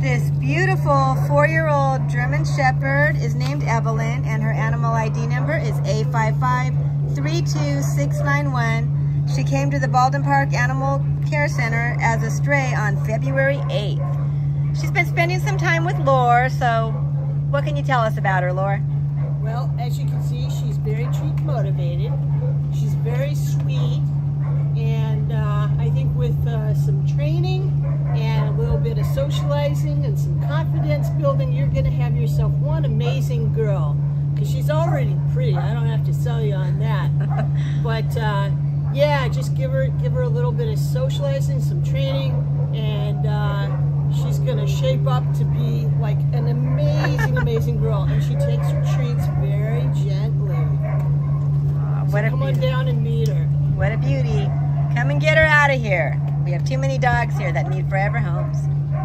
This beautiful four-year-old German Shepherd is named Evelyn and her animal ID number is A5532691. She came to the Baldwin Park Animal Care Center as a stray on February 8th. She's been spending some time with Lore, so what can you tell us about her, Lore? Well, as you can see, she's very treat motivated. She's very sweet, and uh, I think with uh, some training and a little bit of socializing and some confidence building, you're going to have yourself one amazing girl. Because she's already pretty. I don't have to sell you on that. but uh, yeah, just give her give her a little bit of socializing, some training, and uh, she's going to shape up to be like an amazing, amazing girl. And she takes her treats very gently. what so a come on down and meet her. What a beauty. Come and get her out of here. We have too many dogs here that need forever homes.